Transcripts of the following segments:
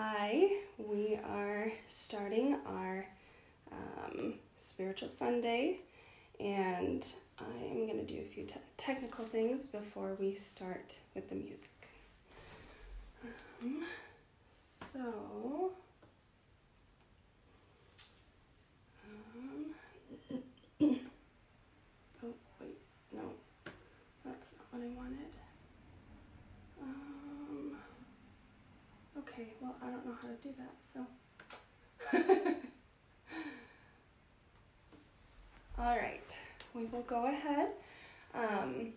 Hi, we are starting our um, spiritual Sunday, and I am going to do a few te- technical things before we start with the music. Um, so, um, oh, wait, no, that's not what I wanted. Um, okay, well, I don't know how to do that, so. All right, we will go ahead. Um,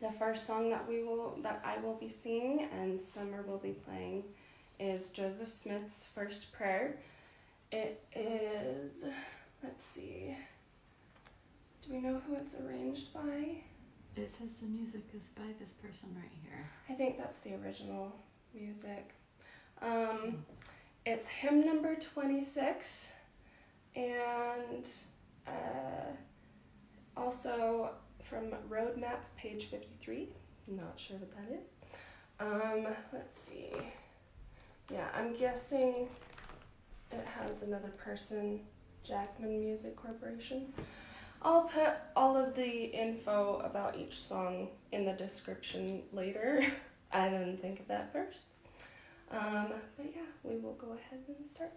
the first song that we will that I will be singing and Summer will be playing is Joseph Smith's First Prayer. It is let's see. Do we know who it's arranged by? It says the music is by this person right here. I think that's the original music. Um, it's hymn number 26 and uh, also from Roadmap, page 53. Not sure what that is. Um, let's see. Yeah, I'm guessing it has another person, Jackman Music Corporation. I'll put all of the info about each song in the description later. I didn't think of that first. Um, but yeah, we will go ahead and start.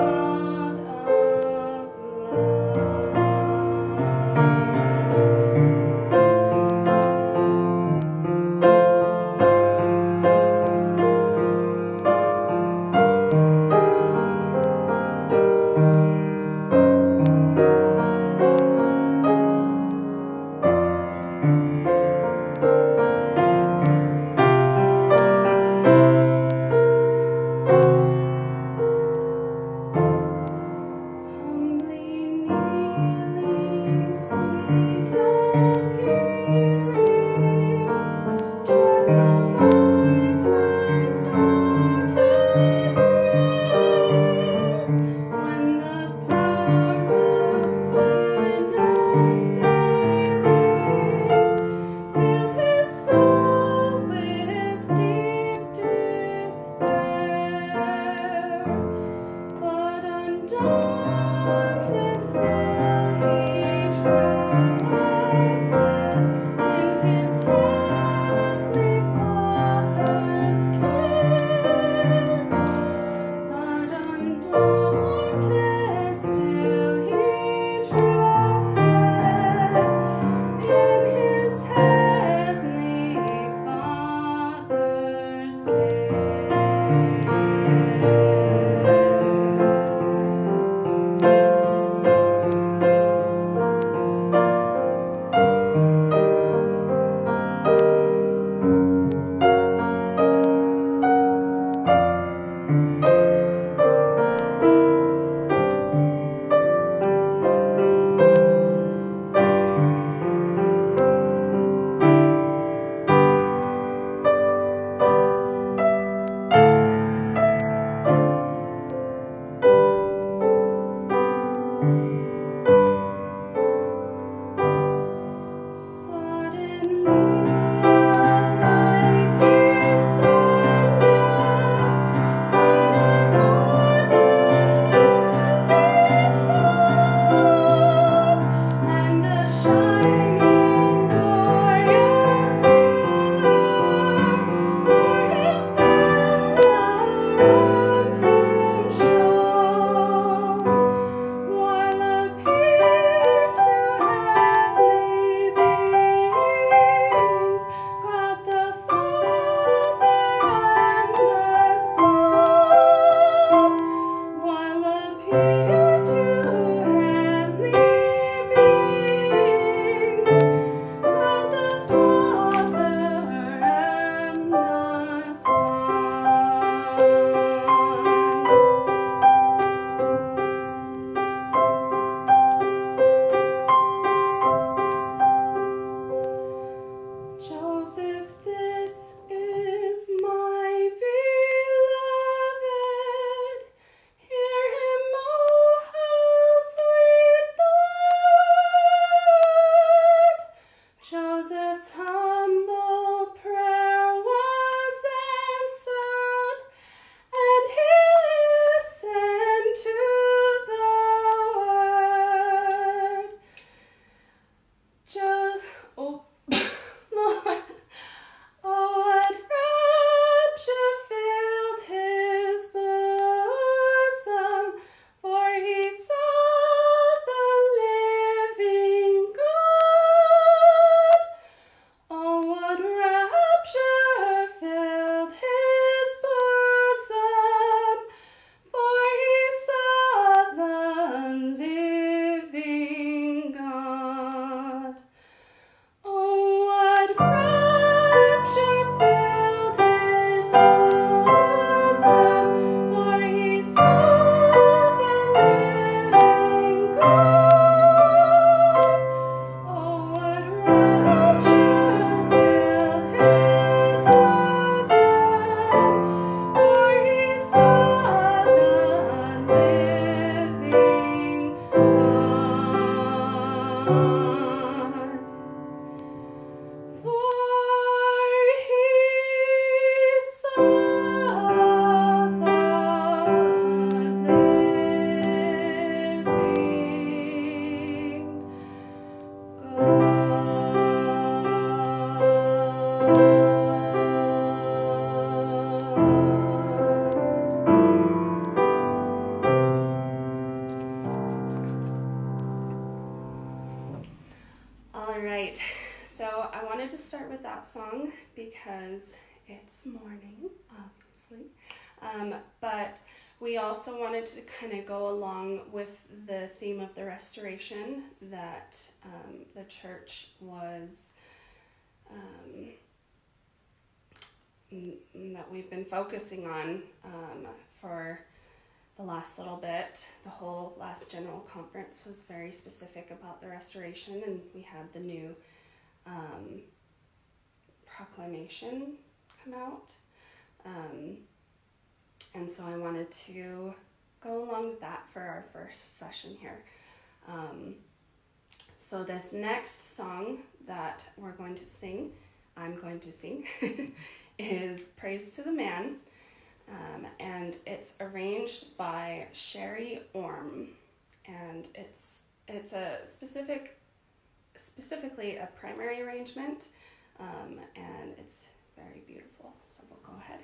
Oh. Um, but we also wanted to kind of go along with the theme of the restoration that um, the church was. Um, that we've been focusing on um, for the last little bit. The whole last general conference was very specific about the restoration, and we had the new um, proclamation come out. And so I wanted to go along with that for our first session here. Um, so, this next song that we're going to sing, I'm going to sing, is Praise to the Man. Um, and it's arranged by Shari Orme. And it's, it's a specific, specifically a primary arrangement, um, and it's very beautiful. So, we'll go ahead.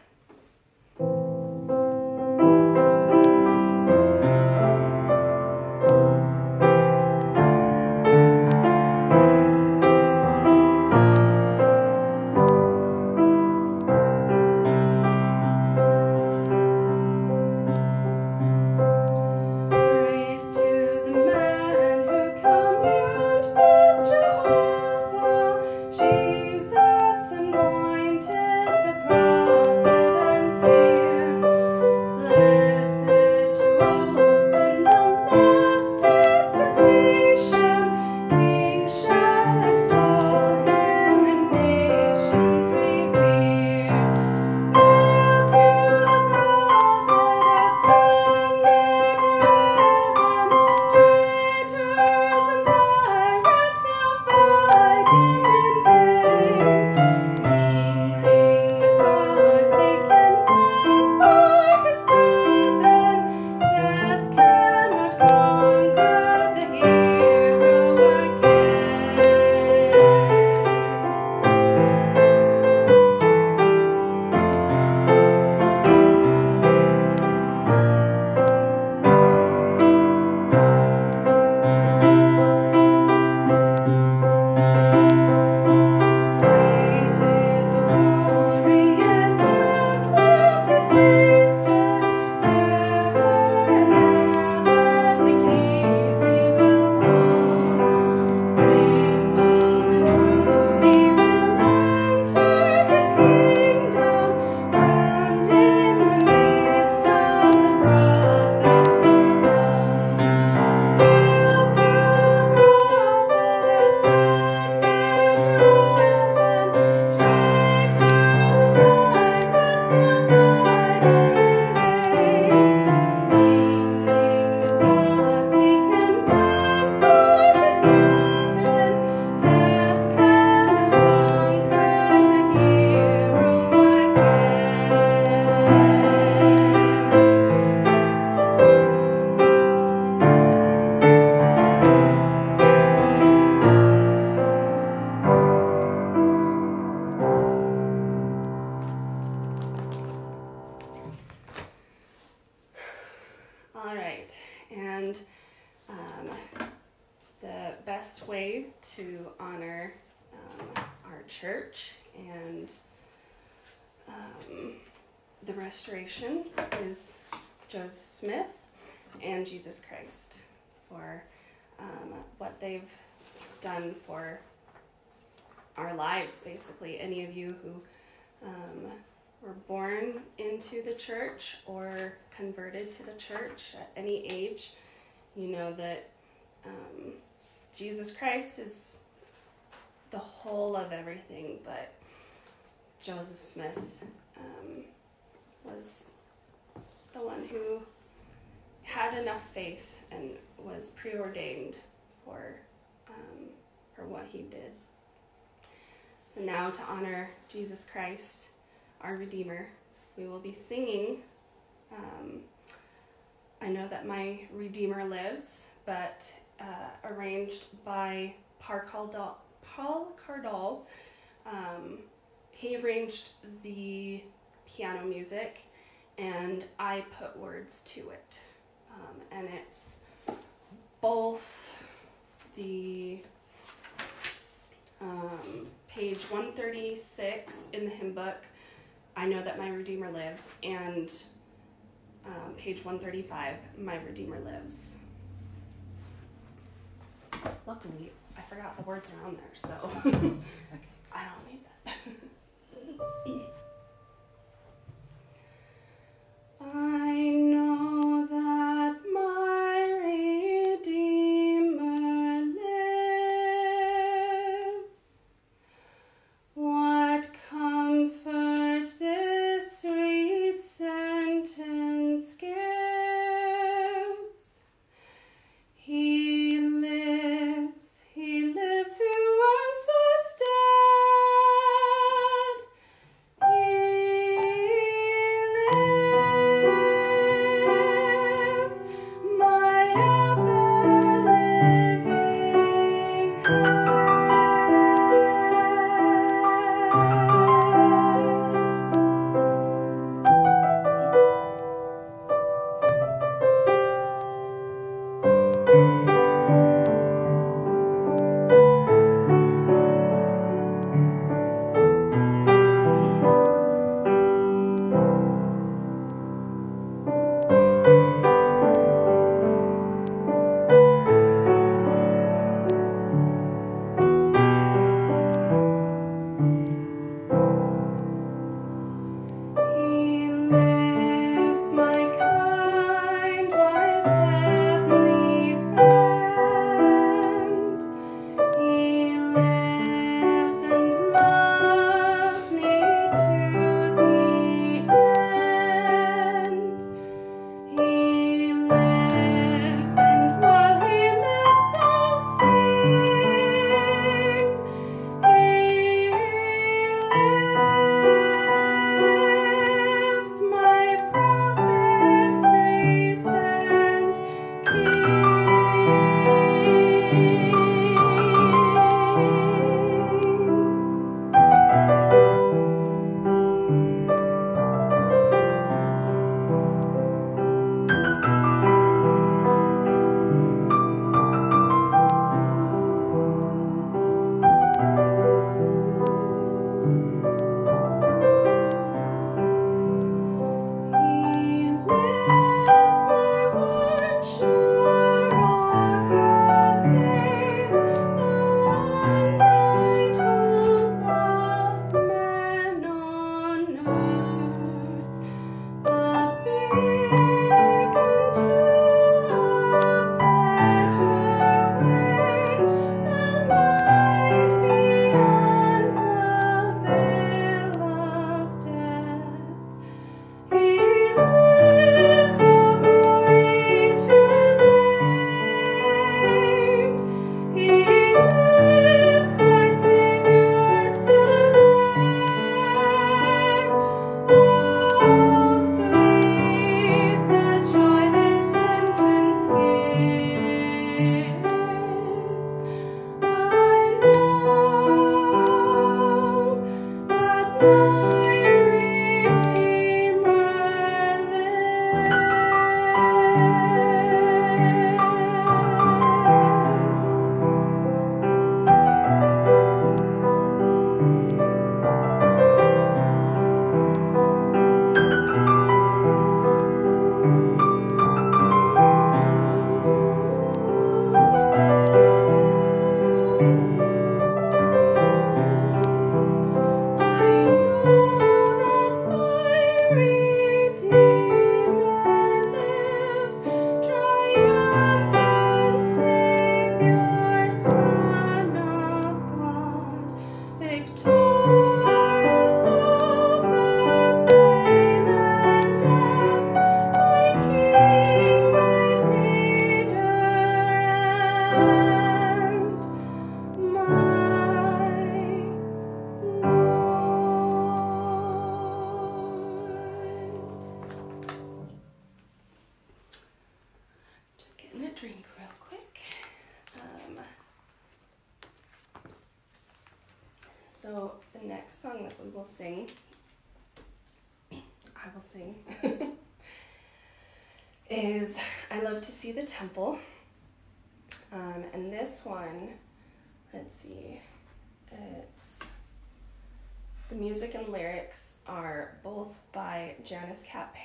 Basically. Any of you who um, were born into the church or converted to the church at any age, you know that um, Jesus Christ is the whole of everything, but Joseph Smith um, was the one who had enough faith and was preordained for um, for what he did. So now, to honor Jesus Christ, our Redeemer, we will be singing. Um, I know that my Redeemer lives, but uh, arranged by Paul Cardall. Um, he arranged the piano music, and I put words to it. Um, and it's both the um, page 136 in the hymn book, I Know That My Redeemer Lives, and um, page 135, My Redeemer Lives. Luckily, I forgot the words around there, so I don't need that.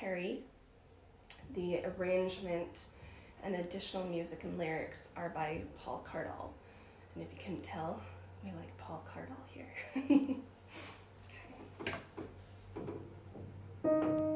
Perry. The arrangement and additional music and lyrics are by Paul Cardall. And if you couldn't tell, we like Paul Cardall here. okay.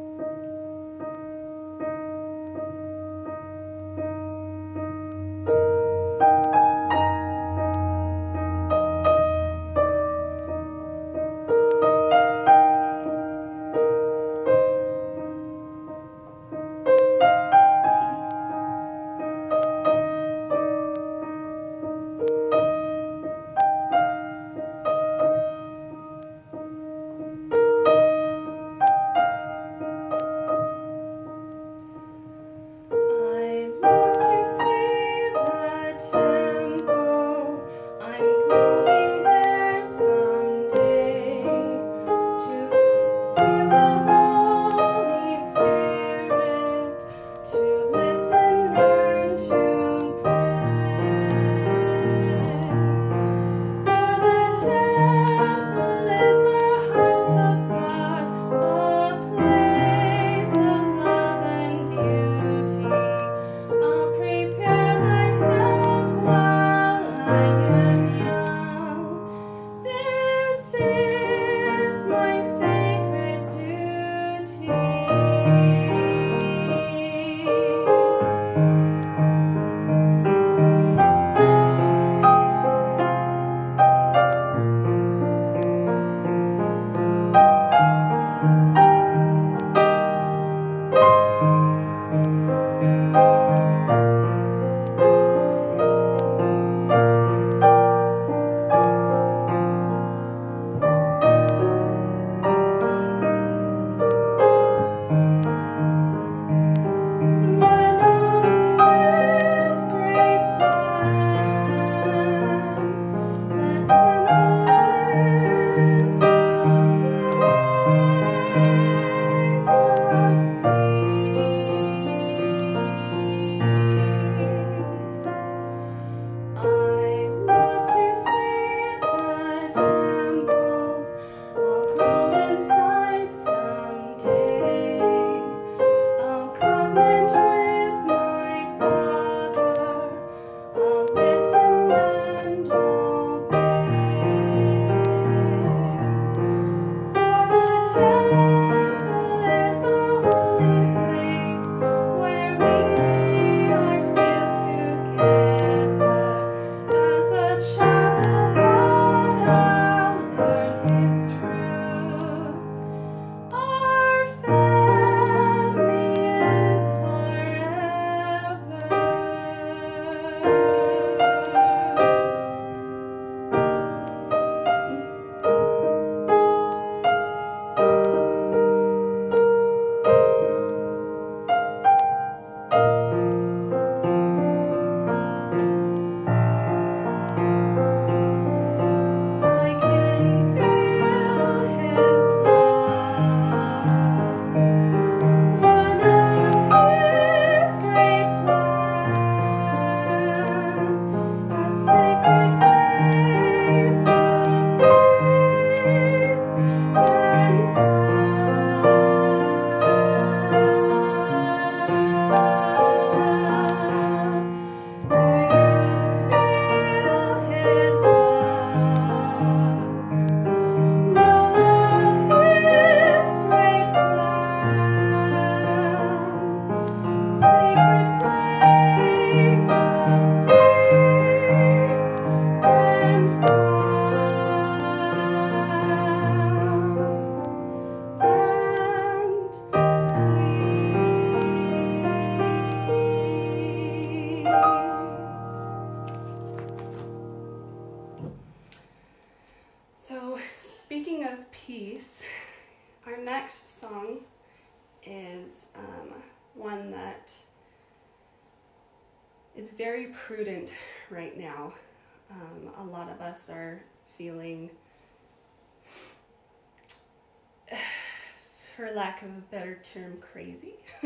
of a better term, crazy.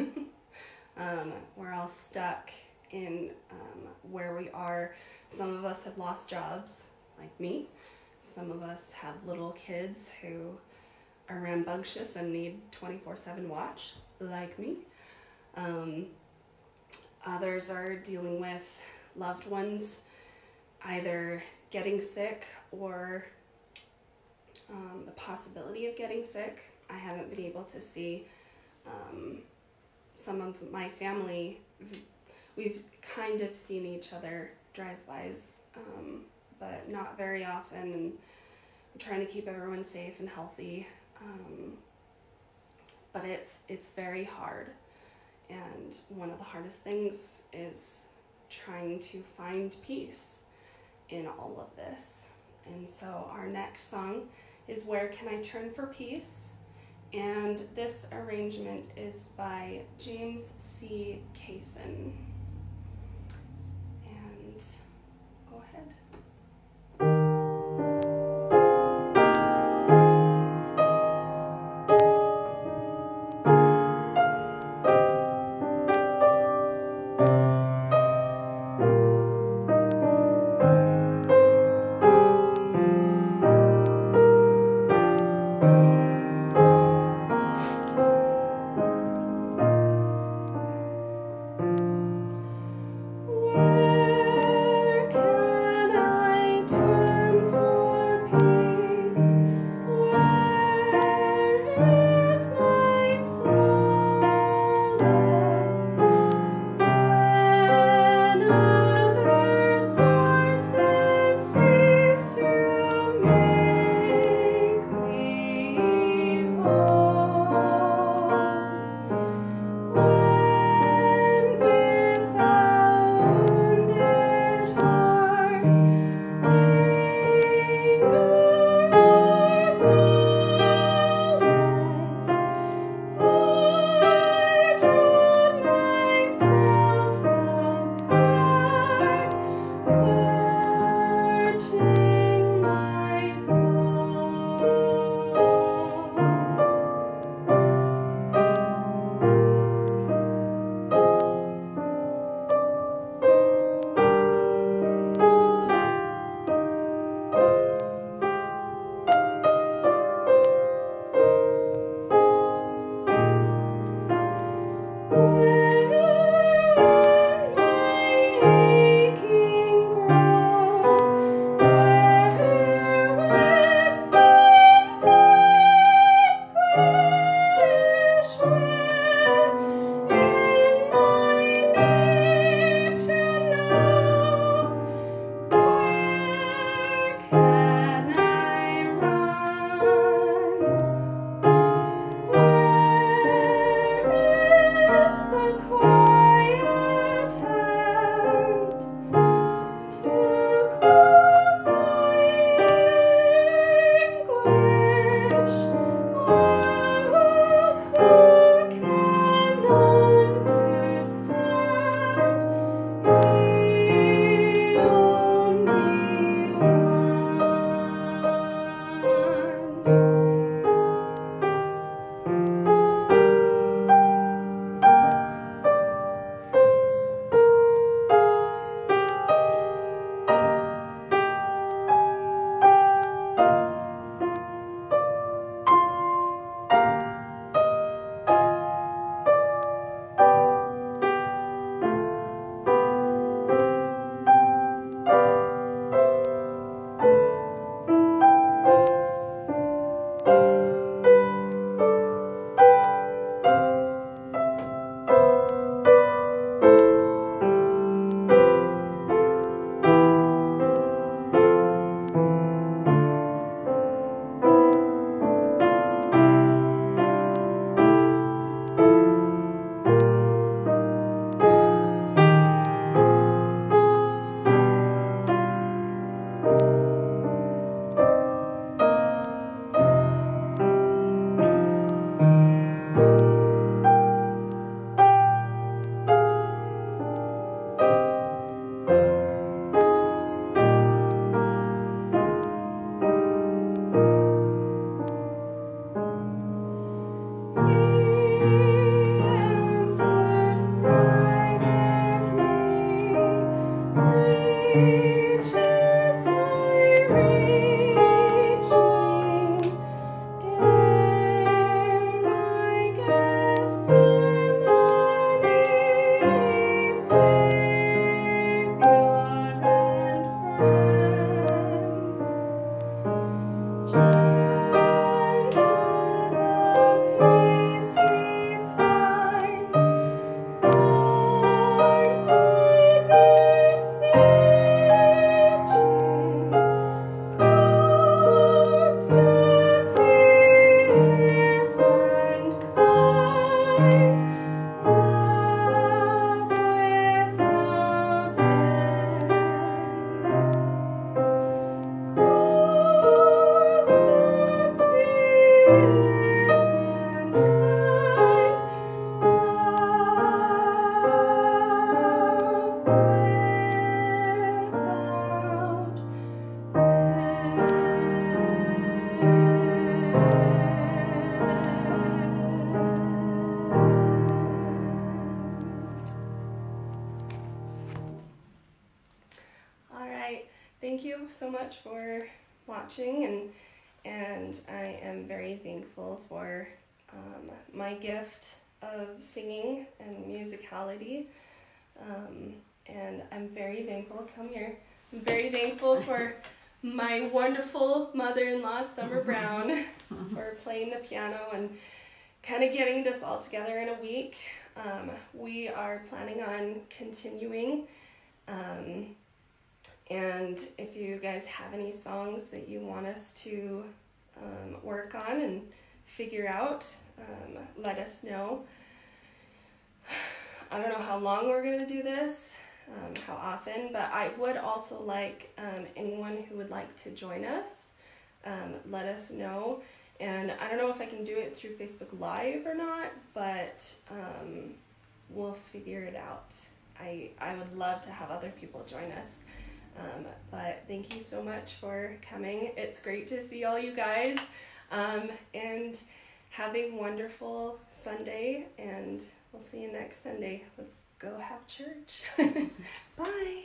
um, we're all stuck in um, where we are. Some of us have lost jobs, like me. Some of us have little kids who are rambunctious and need 24 7 watch, like me. Um, others are dealing with loved ones either getting sick or um, the possibility of getting sick. I haven't been able to see um, some of my family. We've kind of seen each other drive-bys, um, but not very often. And trying to keep everyone safe and healthy. Um, but it's it's very hard, and one of the hardest things is trying to find peace in all of this. And so our next song is Where Can I Turn for Peace? And this arrangement is by James C. Kasen. Um, and I'm very thankful. Come here. I'm very thankful for my wonderful mother-in-law, Summer Brown, for playing the piano and kind of getting this all together in a week. Um, we are planning on continuing. Um, and if you guys have any songs that you want us to um, work on and figure out, um, let us know. I don't know how long we're going to do this, um, how often, but I would also like um, anyone who would like to join us, um, let us know. And I don't know if I can do it through Facebook Live or not, but um, we'll figure it out. I, I would love to have other people join us. Um, but thank you so much for coming. It's great to see all you guys. Um, and have a wonderful Sunday, and we'll see you next Sunday. Let's go have church. Bye.